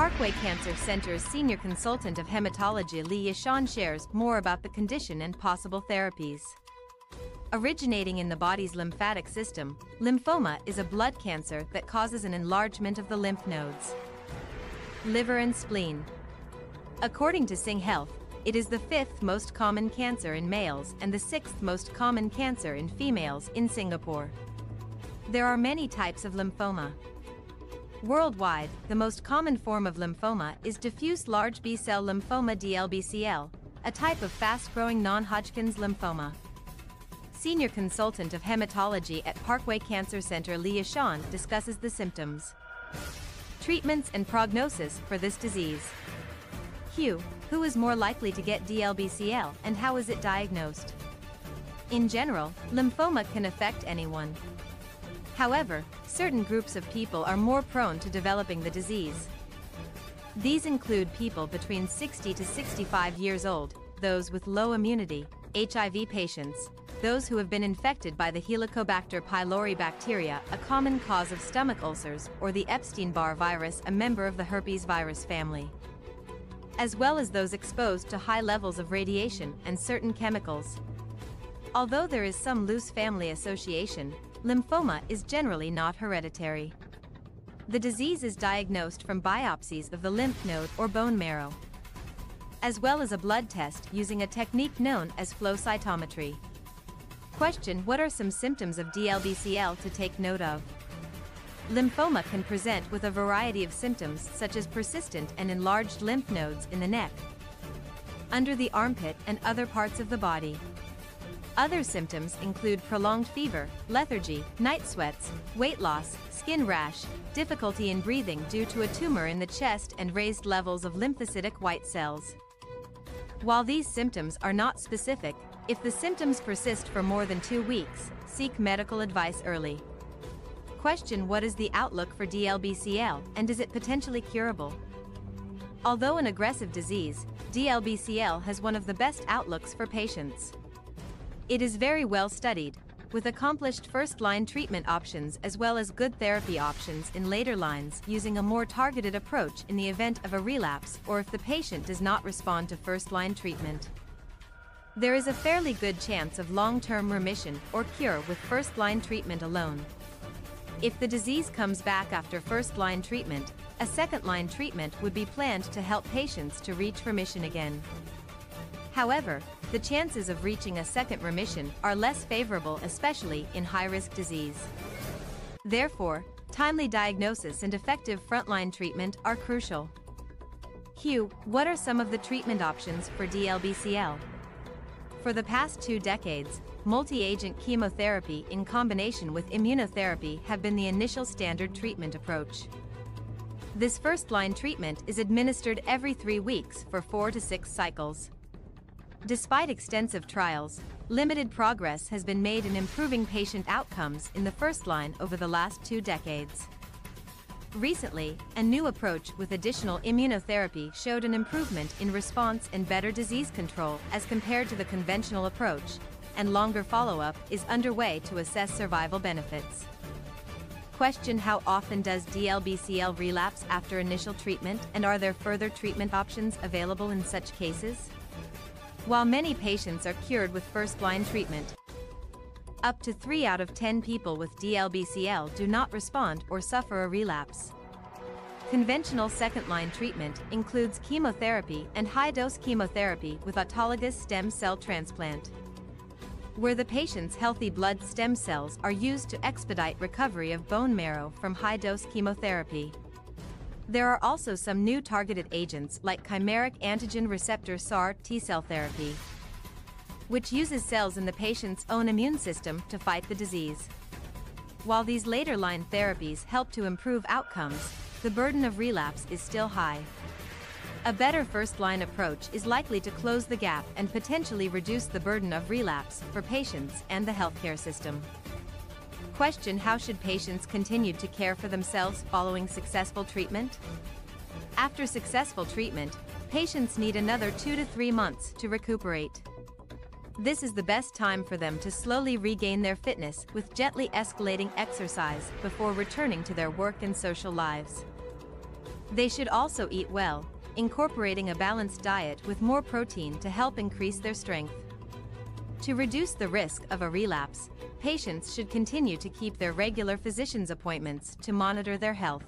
Parkway Cancer Center's senior consultant of hematology Lee Yuh Shan shares more about the condition and possible therapies. Originating in the body's lymphatic system, lymphoma is a blood cancer that causes an enlargement of the lymph nodes. Liver and spleen. According to Sing Health, it is the fifth most common cancer in males and the sixth most common cancer in females in Singapore. There are many types of lymphoma. Worldwide, the most common form of lymphoma is diffuse large B-cell lymphoma DLBCL, a type of fast-growing non-Hodgkin's lymphoma. Senior consultant of hematology at Parkway Cancer Center Lee Yuh Shan discusses the symptoms, treatments and prognosis for this disease. Q. Who is more likely to get DLBCL and how is it diagnosed? In general, lymphoma can affect anyone. However, certain groups of people are more prone to developing the disease. These include people between 60 to 65 years old, those with low immunity, HIV patients, those who have been infected by the Helicobacter pylori bacteria, a common cause of stomach ulcers, or the Epstein-Barr virus, a member of the herpes virus family, as well as those exposed to high levels of radiation and certain chemicals. Although there is some loose family association, lymphoma is generally not hereditary. The disease is diagnosed from biopsies of the lymph node or bone marrow, as well as a blood test using a technique known as flow cytometry. Question What are some symptoms of DLBCL to take note of? Lymphoma can present with a variety of symptoms such as persistent and enlarged lymph nodes in the neck, under the armpit and other parts of the body. Other symptoms include prolonged fever, lethargy, night sweats, weight loss, skin rash, difficulty in breathing due to a tumor in the chest and raised levels of lymphocytic white cells. While these symptoms are not specific, if the symptoms persist for more than two weeks, seek medical advice early. Question What is the outlook for DLBCL and is it potentially curable? Although an aggressive disease, DLBCL has one of the best outlooks for patients. It is very well studied, with accomplished first-line treatment options as well as good therapy options in later lines using a more targeted approach in the event of a relapse or if the patient does not respond to first-line treatment. There is a fairly good chance of long-term remission or cure with first-line treatment alone. If the disease comes back after first-line treatment, a second-line treatment would be planned to help patients to reach remission again. However, the chances of reaching a second remission are less favorable especially in high-risk disease. Therefore, timely diagnosis and effective frontline treatment are crucial. Hugh, What are some of the treatment options for DLBCL? For the past two decades, multi-agent chemotherapy in combination with immunotherapy have been the initial standard treatment approach. This first-line treatment is administered every three weeks for four to six cycles. Despite extensive trials, limited progress has been made in improving patient outcomes in the first line over the last two decades. Recently, a new approach with additional immunotherapy showed an improvement in response and better disease control as compared to the conventional approach, and longer follow-up is underway to assess survival benefits. Question How often does DLBCL relapse after initial treatment and are there further treatment options available in such cases? While many patients are cured with first-line treatment, up to 3 out of 10 people with DLBCL do not respond or suffer a relapse. Conventional second-line treatment includes chemotherapy and high-dose chemotherapy with autologous stem cell transplant, where the patient's healthy blood stem cells are used to expedite recovery of bone marrow from high-dose chemotherapy. There are also some new targeted agents like chimeric antigen receptor CAR T-cell therapy, which uses cells in the patient's own immune system to fight the disease. While these later line therapies help to improve outcomes, the burden of relapse is still high. A better first-line approach is likely to close the gap and potentially reduce the burden of relapse for patients and the healthcare system. Question How should patients continue to care for themselves following successful treatment? After successful treatment, patients need another two to three months to recuperate. This is the best time for them to slowly regain their fitness with gently escalating exercise before returning to their work and social lives. They should also eat well, incorporating a balanced diet with more protein to help increase their strength. To reduce the risk of a relapse, patients should continue to keep their regular physician's appointments to monitor their health.